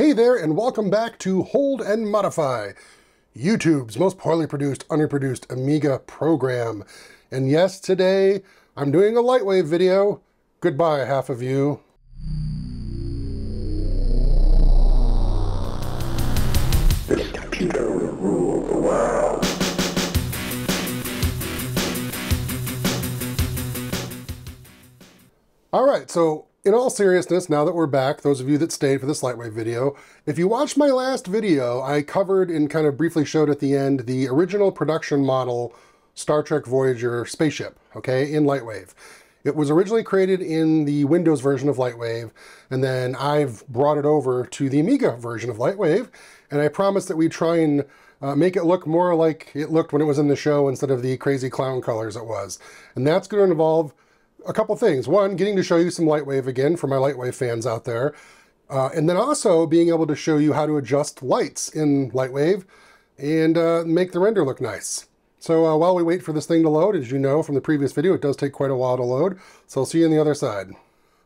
Hey there, and welcome back to Hold and Modify, YouTube's most poorly produced, underproduced Amiga program. And yes, today I'm doing a Lightwave video. Goodbye, half of you. This computer will rule the world. All right, so in all seriousness, now that we're back, those of you that stayed for this Lightwave video, if you watched my last video, I covered and kind of briefly showed at the end the original production model Star Trek Voyager spaceship, okay, in Lightwave. It was originally created in the Windows version of Lightwave, and then I've brought it over to the Amiga version of Lightwave, and I promised that we'd try and uh, make it look more like it looked when it was in the show instead of the crazy clown colors it was. And that's going to involve a couple things. One, getting to show you some Lightwave again for my Lightwave fans out there. Uh, and then also being able to show you how to adjust lights in Lightwave and uh, make the render look nice. So uh, while we wait for this thing to load, as you know from the previous video, it does take quite a while to load. So I'll see you on the other side.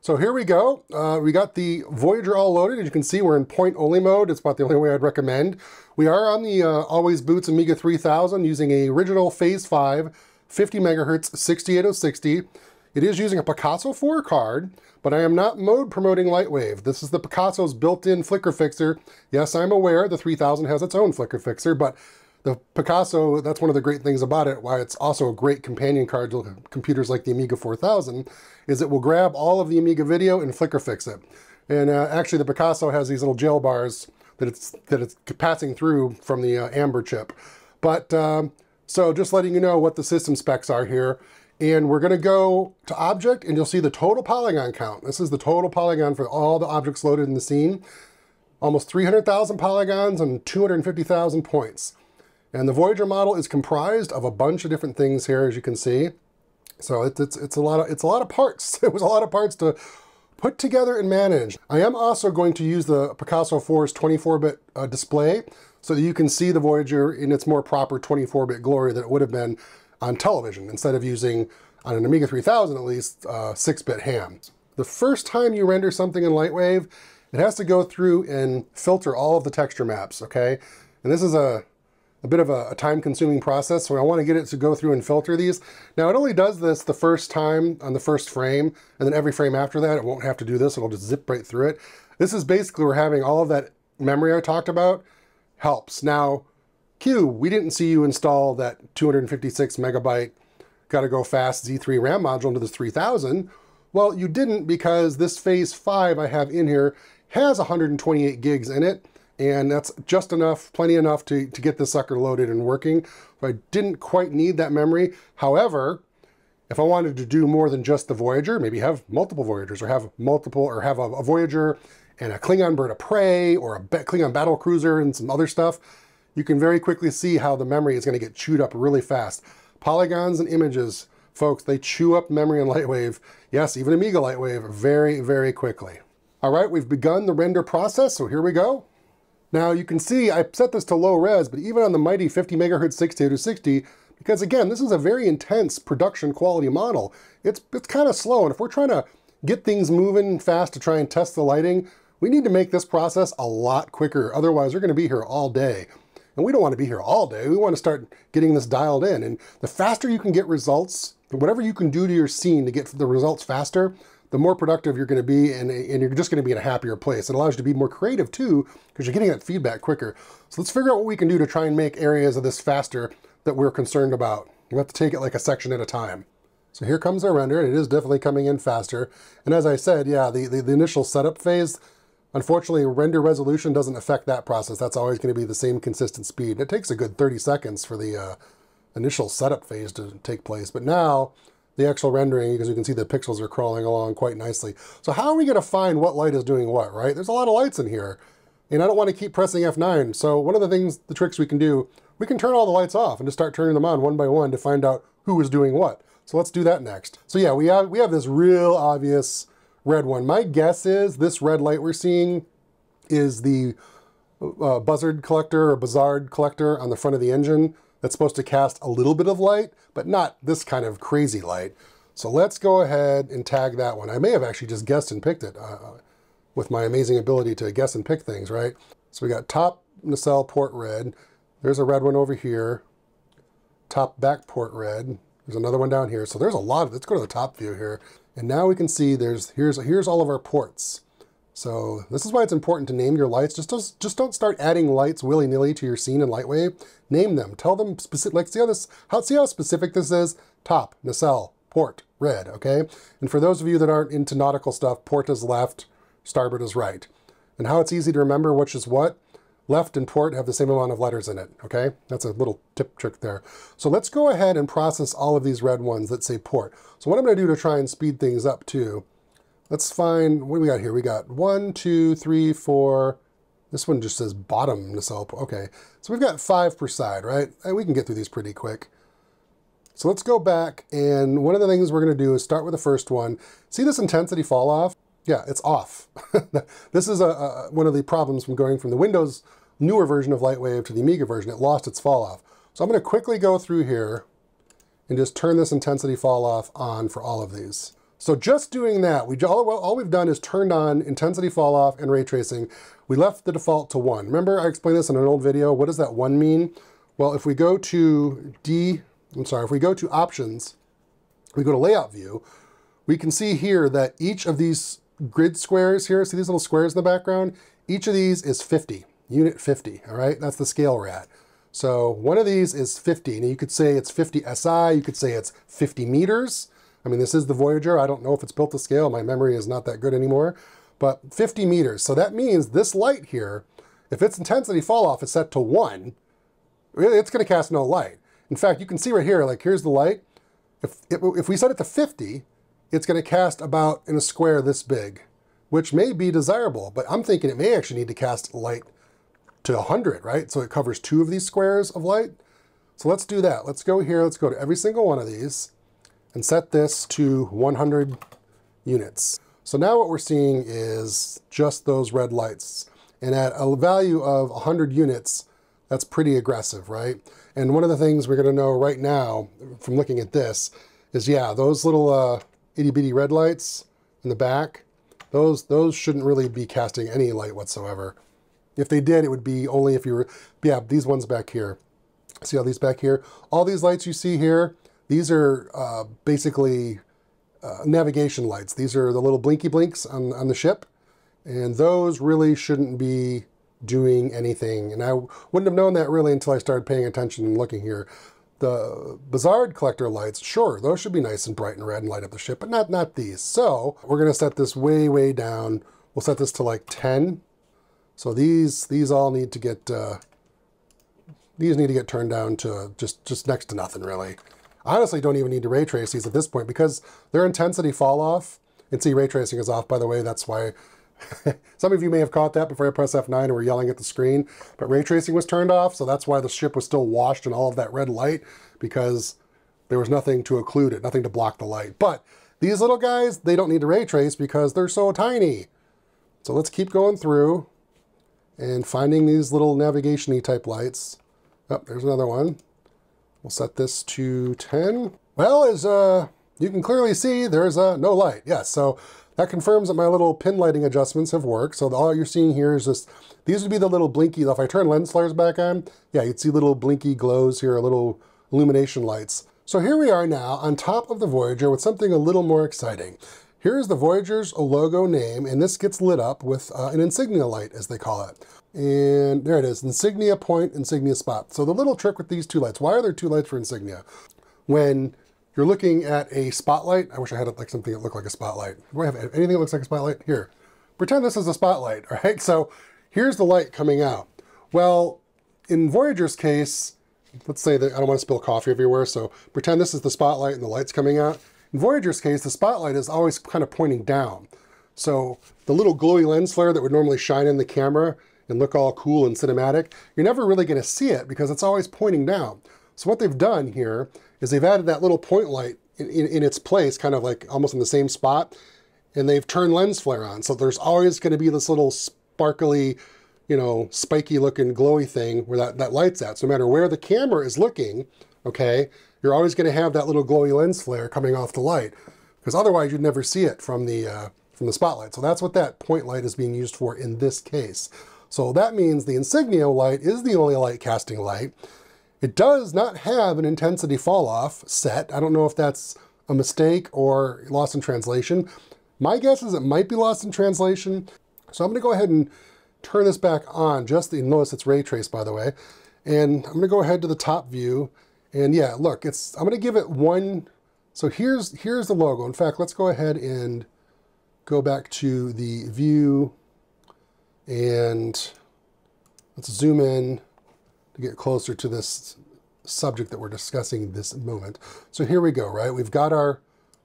So here we go. Uh, we got the Voyager all loaded. As you can see, we're in point only mode. It's about the only way I'd recommend. We are on the uh, Always Boots Amiga 3000 using a original Phase 5 50 megahertz 68060. It is using a Picasso 4 card, but I am not mode promoting Lightwave. This is the Picasso's built-in flicker fixer. Yes, I'm aware the 3000 has its own flicker fixer, but the Picasso, that's one of the great things about it, why it's also a great companion card to computers like the Amiga 4000, is it will grab all of the Amiga video and flicker fix it. And uh, actually the Picasso has these little jail bars that it's, that it's passing through from the uh, Amber chip. But, um, so just letting you know what the system specs are here. And we're gonna go to object and you'll see the total polygon count. This is the total polygon for all the objects loaded in the scene. Almost 300,000 polygons and 250,000 points. And the Voyager model is comprised of a bunch of different things here, as you can see. So it's, it's, it's, a, lot of, it's a lot of parts. it was a lot of parts to put together and manage. I am also going to use the Picasso 4's 24-bit uh, display so that you can see the Voyager in its more proper 24-bit glory that it would have been on television instead of using, on an Amiga 3000 at least, 6-bit uh, ham. The first time you render something in Lightwave, it has to go through and filter all of the texture maps, okay? And this is a, a bit of a, a time-consuming process, so I want to get it to go through and filter these. Now, it only does this the first time on the first frame, and then every frame after that, it won't have to do this. It'll just zip right through it. This is basically we're having all of that memory I talked about helps. Now, We didn't see you install that 256 megabyte gotta go fast Z3 RAM module into this 3000. Well, you didn't because this phase 5 I have in here has 128 gigs in it, and that's just enough, plenty enough to, to get this sucker loaded and working. So I didn't quite need that memory. However, if I wanted to do more than just the Voyager, maybe have multiple Voyagers or have multiple, or have a, a Voyager and a Klingon bird of prey or a Klingon battle cruiser and some other stuff, you can very quickly see how the memory is going to get chewed up really fast. Polygons and images, folks, they chew up memory in Lightwave, yes, even Amiga Lightwave, very, very quickly. All right, we've begun the render process, so here we go. Now you can see I set this to low res, but even on the mighty 50 megahertz 60 because again, this is a very intense production quality model, it's, it's kind of slow. And if we're trying to get things moving fast to try and test the lighting, we need to make this process a lot quicker. Otherwise, we're gonna be here all day. And we don't want to be here all day. We want to start getting this dialed in. And the faster you can get results, whatever you can do to your scene to get the results faster, the more productive you're going to be and, and you're just going to be in a happier place. It allows you to be more creative too because you're getting that feedback quicker. So let's figure out what we can do to try and make areas of this faster that we're concerned about. We have to take it like a section at a time. So here comes our render, and it is definitely coming in faster. And as I said, yeah, the, the, the initial setup phase, Unfortunately, render resolution doesn't affect that process. That's always going to be the same consistent speed. It takes a good 30 seconds for the uh, initial setup phase to take place. But now, the actual rendering, because you can see the pixels are crawling along quite nicely. So how are we going to find what light is doing what, right? There's a lot of lights in here. And I don't want to keep pressing F9. So one of the things, the tricks we can do, we can turn all the lights off and just start turning them on one by one to find out who is doing what. So let's do that next. So yeah, we have, we have this real obvious red one. My guess is this red light we're seeing is the uh, Bussard collector or Bussard collector on the front of the engine that's supposed to cast a little bit of light, but not this kind of crazy light. So let's go ahead and tag that one. I may have actually just guessed and picked it. Uh, with my amazing ability to guess and pick things, right? So we got top nacelle port red. There's a red one over here. Top back port red. There's another one down here. So there's a lot of, let's go to the top view here. And now we can see there's, here's, here's all of our ports. So this is why it's important to name your lights. Just, just, just don't start adding lights willy-nilly to your scene in Lightwave. Name them. Tell them specific, like see how this, how, see how specific this is? Top, nacelle, port, red, okay? And for those of you that aren't into nautical stuff, port is left, starboard is right. And how it's easy to remember which is what, left and port have the same amount of letters in it, okay? That's a little tip trick there. So let's go ahead and process all of these red ones that say port. So what I'm gonna do to try and speed things up too, let's find, what do we got here? We got one, two, three, four, this one just says bottom nacelle, okay. So we've got five per side, right? And we can get through these pretty quick. So let's go back, and one of the things we're gonna do is start with the first one. See this intensity fall off? Yeah, it's off. this is a, a, one of the problems from going from the Windows newer version of Lightwave to the Amiga version. It lost its fall off. So I'm going to quickly go through here and just turn this intensity fall off on for all of these. So just doing that, we all, all we've done is turned on intensity fall off and ray tracing. We left the default to one. Remember I explained this in an old video. What does that one mean? Well, if we go to D, I'm sorry, if we go to options, we go to layout view, we can see here that each of these grid squares here, see these little squares in the background? Each of these is 50, unit 50, all right? That's the scale we're at. So one of these is 50, and you could say it's 50 SI, you could say it's 50 meters. I mean, this is the Voyager. I don't know if it's built to scale. My memory is not that good anymore, but 50 meters. So that means this light here, if its intensity fall off is set to one, it's gonna cast no light. In fact, you can see right here, like here's the light. If, if we set it to 50, it's going to cast about in a square this big, which may be desirable, but I'm thinking it may actually need to cast light to 100, right? So it covers two of these squares of light. So let's do that. Let's go here, let's go to every single one of these and set this to 100 units. So now what we're seeing is just those red lights. And at a value of 100 units, that's pretty aggressive, right? And one of the things we're gonna know right now from looking at this is, yeah, those little uh, itty bitty red lights in the back, those, those shouldn't really be casting any light whatsoever. If they did, it would be only if you were, yeah, these ones back here. See all these back here? All these lights you see here, these are uh, basically uh, navigation lights. These are the little blinky blinks on, on the ship. And those really shouldn't be doing anything. And I wouldn't have known that really until I started paying attention and looking here. The Bussard collector lights, sure, those should be nice and bright and red and light up the ship, but not, not these. So we're gonna set this way, way down. We'll set this to like 10. So these, these all need to get, uh, these need to get turned down to just, just next to nothing really. honestly don't even need to ray trace these at this point because their intensity fall off, and see ray tracing is off by the way, that's why Some of you may have caught that before I press F9 and were yelling at the screen, but ray tracing was turned off, so that's why the ship was still washed in all of that red light, because there was nothing to occlude it, nothing to block the light. But these little guys, they don't need to ray trace because they're so tiny. So let's keep going through and finding these little navigation-y type lights. Oh, there's another one. We'll set this to 10. Well, as uh, you can clearly see, there's uh, no light. Yes, so that confirms that my little pin lighting adjustments have worked. So all you're seeing here is just, these would be the little blinky, if I turn lens flares back on, yeah, you'd see little blinky glows here, little illumination lights. So here we are now on top of the Voyager with something a little more exciting. Here's the Voyager's logo name, and this gets lit up with uh, an insignia light, as they call it. And there it is, insignia point, insignia spot. So the little trick with these two lights, why are there two lights for insignia? When you're looking at a spotlight. I wish I had like something that looked like a spotlight. Do I have anything that looks like a spotlight? Here, pretend this is a spotlight, all right? So here's the light coming out. Well, in Voyager's case, let's say that I don't want to spill coffee everywhere, so pretend this is the spotlight and the light's coming out. In Voyager's case, the spotlight is always kind of pointing down. So the little glowy lens flare that would normally shine in the camera and look all cool and cinematic, you're never really going to see it because it's always pointing down. So what they've done here is they've added that little point light in, in, in its place, kind of like almost in the same spot, and they've turned lens flare on. So there's always going to be this little sparkly, you know, spiky looking glowy thing where that, that light's at. So no matter where the camera is looking, okay, you're always going to have that little glowy lens flare coming off the light because otherwise you'd never see it from the, uh, from the spotlight. So that's what that point light is being used for in this case. So that means the Insignia light is the only light casting light. It does not have an intensity fall off set. I don't know if that's a mistake or lost in translation. My guess is it might be lost in translation. So I'm gonna go ahead and turn this back on, just the, notice it's ray traced by the way. And I'm gonna go ahead to the top view. And yeah, look, it's I'm gonna give it one, so here's here's the logo. In fact, let's go ahead and go back to the view and let's zoom in to get closer to this subject that we're discussing this moment. So here we go, right? We've got our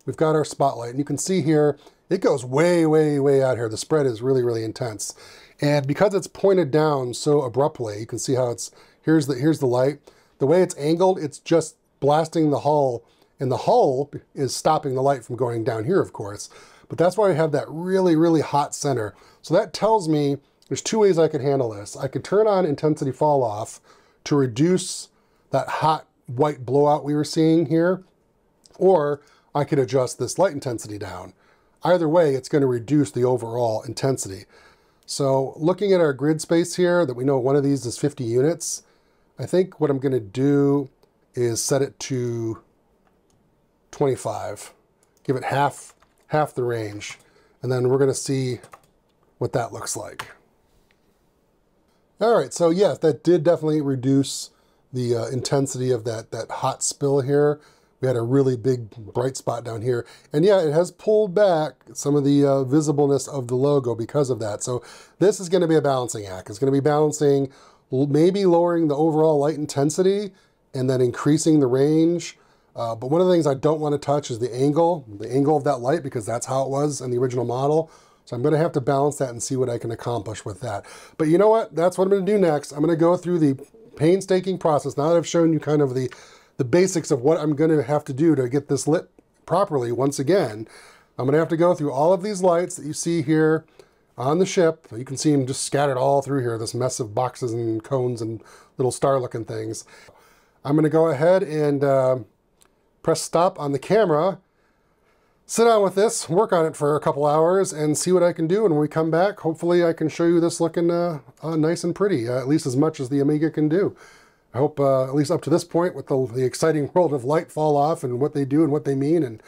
we've got our spotlight and you can see here it goes way, way, way out here. The spread is really, really intense. And because it's pointed down so abruptly, you can see how it's, here's the, here's the light. The way it's angled, it's just blasting the hull and the hull is stopping the light from going down here, of course. But that's why I have that really, really hot center. So that tells me there's two ways I could handle this. I could turn on intensity fall off to reduce that hot white blowout we were seeing here, or I could adjust this light intensity down. Either way, it's going to reduce the overall intensity. So looking at our grid space here, that we know one of these is 50 units, I think what I'm going to do is set it to 25. Give it half, half the range. And then we're going to see what that looks like. All right, so yes, that did definitely reduce the uh, intensity of that, that hot spill here. We had a really big bright spot down here. And yeah, it has pulled back some of the uh, visibleness of the logo because of that. So this is gonna be a balancing act. It's gonna be balancing, maybe lowering the overall light intensity and then increasing the range. Uh, but one of the things I don't wanna touch is the angle, the angle of that light because that's how it was in the original model. So I'm gonna have to balance that and see what I can accomplish with that. But you know what? That's what I'm gonna do next. I'm gonna go through the painstaking process. Now that I've shown you kind of the the basics of what I'm going to have to do to get this lit properly once again. I'm going to have to go through all of these lights that you see here on the ship. You can see them just scattered all through here, this mess of boxes and cones and little star looking things. I'm going to go ahead and uh, press stop on the camera, sit down with this, work on it for a couple hours and see what I can do. And when we come back, hopefully I can show you this looking uh, uh, nice and pretty, uh, at least as much as the Amiga can do. I hope, uh, at least up to this point, with the, the exciting world of light fall off and what they do and what they mean, and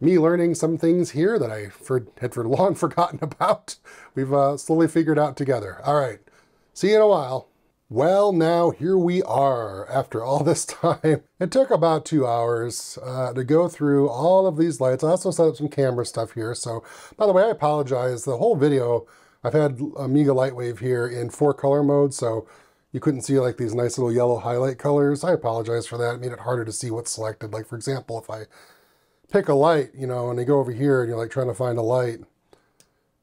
me learning some things here that I for, had for long forgotten about, we've uh, slowly figured out together. All right, see you in a while. Well, now here we are after all this time. It took about two hours uh, to go through all of these lights. I also set up some camera stuff here. So, by the way, I apologize. The whole video, I've had Amiga Lightwave here in four color mode. So you couldn't see like these nice little yellow highlight colors. I apologize for that. It made it harder to see what's selected. Like for example, if I pick a light, you know, and they go over here and you're like trying to find a light,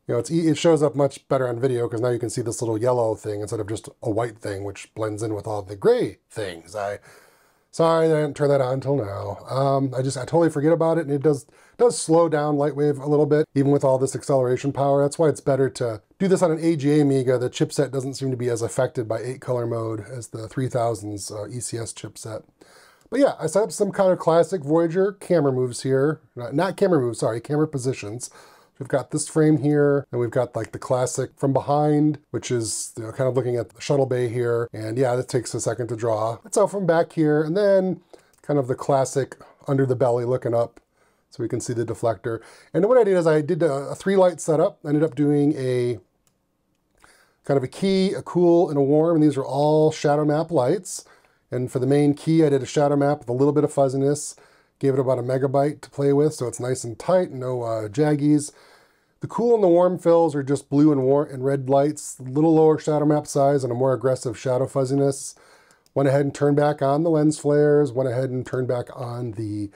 you know, it's, it shows up much better on video because now you can see this little yellow thing instead of just a white thing, which blends in with all the gray things. I Sorry, I didn't turn that on until now. Um, I just, I totally forget about it, and it does does slow down Lightwave a little bit, even with all this acceleration power. That's why it's better to do this on an AGA Amiga. The chipset doesn't seem to be as affected by 8-color mode as the 3000's uh, ECS chipset. But yeah, I set up some kind of classic Voyager camera moves here. Not, not camera moves, sorry, camera positions. We've got this frame here, and we've got like the classic from behind, which is you know, kind of looking at the shuttle bay here. And yeah, that takes a second to draw. It's out from back here, and then kind of the classic under the belly looking up so we can see the deflector. And what I did is I did a, three light setup. I ended up doing a kind of a key, a cool, and a warm, and these are all shadow map lights. And for the main key, I did a shadow map with a little bit of fuzziness. Gave it about a megabyte to play with, so it's nice and tight, no uh, jaggies. The cool and the warm fills are just blue and, warm and red lights, a little lower shadow map size and a more aggressive shadow fuzziness. Went ahead and turned back on the lens flares, went ahead and turned back on the,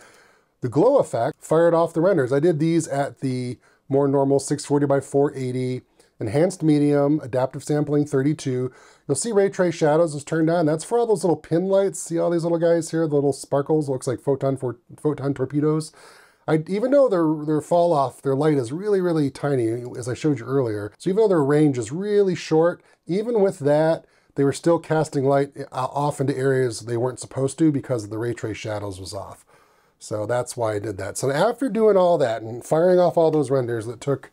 the glow effect, fired off the renders. I did these at the more normal 640 by 480 Enhanced medium, adaptive sampling 32. You'll see ray trace shadows is turned on. That's for all those little pin lights. See all these little guys here, the little sparkles, looks like photon for photon torpedoes. I, even though their, their fall off, their light is really, really tiny, as I showed you earlier. So even though their range is really short, even with that, they were still casting light uh, off into areas they weren't supposed to because the ray trace shadows was off. So that's why I did that. So after doing all that and firing off all those renders that took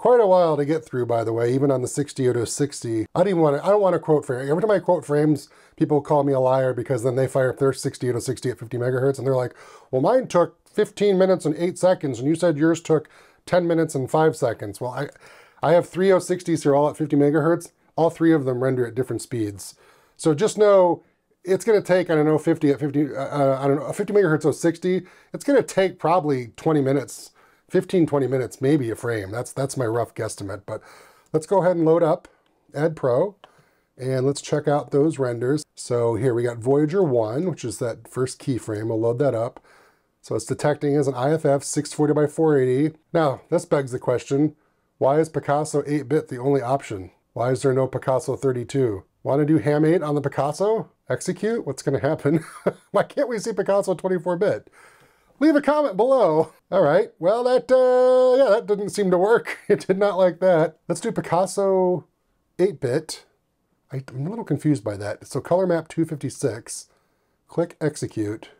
quite a while to get through, by the way, even on the 60 to 60. I don't even want to, I don't want to quote frame. Every time I quote frames, people call me a liar because then they fire up their 60 to 60 at 50 megahertz and they're like, well, mine took 15 minutes and 8 seconds and you said yours took 10 minutes and 5 seconds. Well, I, I have three 060s here all at 50 megahertz. All three of them render at different speeds. So just know it's going to take, I don't know, 50 at 50, uh, uh I don't know, 50 megahertz 060. It's going to take probably 20 minutes 15, 20 minutes, maybe a frame. That's, that's my rough guesstimate, but let's go ahead and load up ADPro and let's check out those renders. So here we got Voyager 1, which is that first keyframe. We'll load that up. So it's detecting as an IFF 640 by 480. Now, this begs the question, why is Picasso 8-bit the only option? Why is there no Picasso 32? Want to do ham 8 on the Picasso? Execute? What's going to happen? why can't we see Picasso 24-bit? Leave a comment below. All right, well, that, uh, yeah, that didn't seem to work. It did not like that. Let's do Picasso 8-bit. I'm a little confused by that. So color map 256, click execute.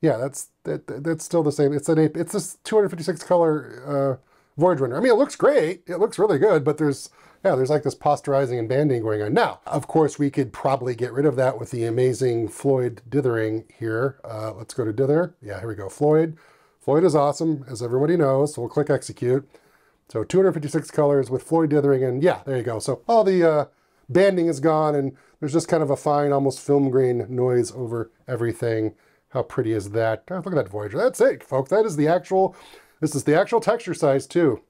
Yeah, that's that, that's still the same. It's an 8, it's this 256 color uh, Voyage render. I mean, it looks great. It looks really good, but there's yeah, there's like this posterizing and banding going on. Now, of course, we could probably get rid of that with the amazing Floyd dithering here. Uh, let's go to dither. Yeah, here we go. Floyd. Floyd is awesome, as everybody knows. So we'll click execute. So 256 colors with Floyd dithering, and yeah, there you go. So all the uh, banding is gone, and there's just kind of a fine, almost film grain noise over everything. How pretty is that? Oh, look at that Voyager. That's it, folks. That is the actual, this is the actual texture size, too.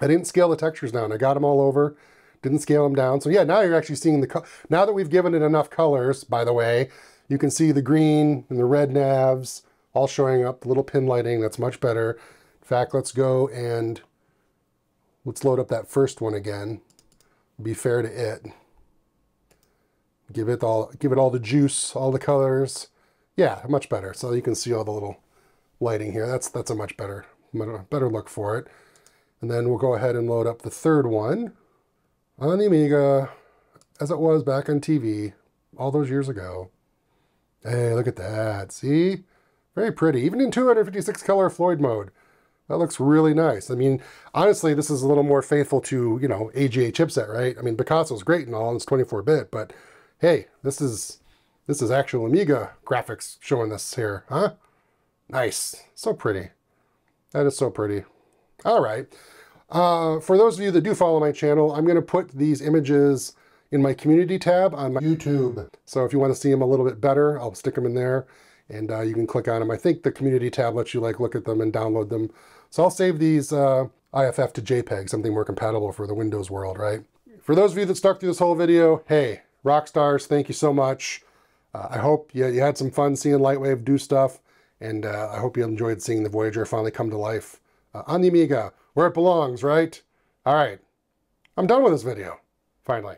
I didn't scale the textures down. I got them all over, didn't scale them down. So yeah, now you're actually seeing the, now that we've given it enough colors, by the way, you can see the green and the red navs all showing up, the little pin lighting, that's much better. In fact, let's go and let's load up that first one again. Be fair to it. Give it all, give it all the juice, all the colors. Yeah, much better. So you can see all the little lighting here. That's that's a much better, better look for it. And then we'll go ahead and load up the third one on the Amiga as it was back on TV all those years ago. Hey, look at that. See? Very pretty. Even in 256 color Floyd mode. That looks really nice. I mean, honestly, this is a little more faithful to, you know, AGA chipset, right? I mean, Picasso's great and all, and it's 24-bit, but hey, this is this is actual Amiga graphics showing this here, huh? Nice. So pretty. That is so pretty. All right. Uh, for those of you that do follow my channel, I'm going to put these images in my community tab on my YouTube. So if you want to see them a little bit better, I'll stick them in there and uh, you can click on them. I think the community tab lets you like look at them and download them. So I'll save these uh, IFF to JPEG, something more compatible for the Windows world, right? For those of you that stuck through this whole video, hey, rock stars, thank you so much. Uh, I hope you, you had some fun seeing Lightwave do stuff, and uh, I hope you enjoyed seeing the Voyager finally come to life uh, on the Amiga, where it belongs, right? All right, I'm done with this video, finally.